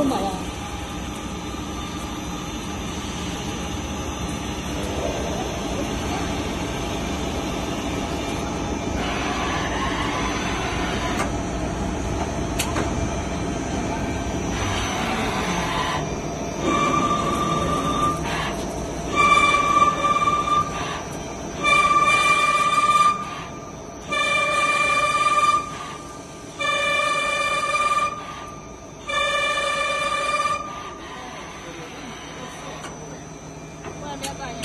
こんば。不要过来。